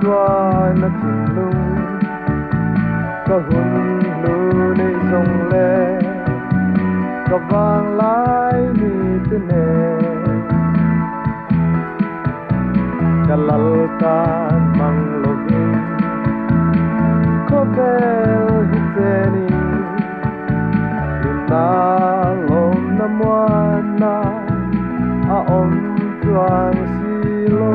tua na chim lung ka hun lu ne sông lê, ka vang lái ni te nề, cả lal ta mang lo ge ko pe hi te ni. Ta lom na mo na. A om tuang si lo.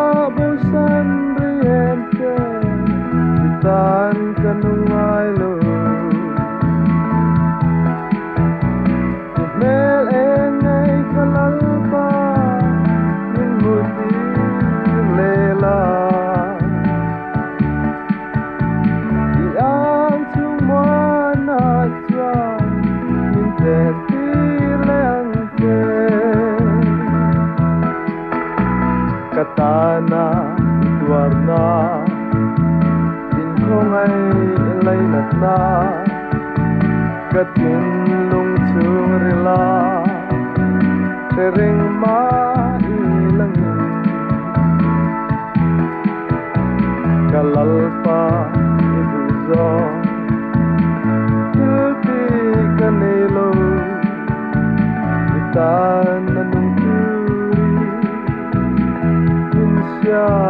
Ka katana ilay nat na katin lung chung rila sering mailangin kalalpa ibuzo Tilti kanelo Itan nanung siam le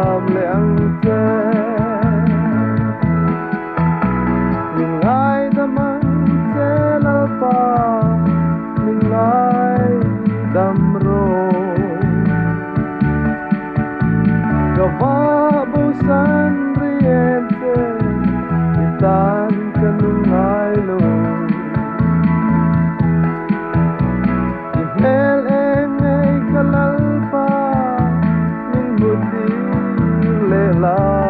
love.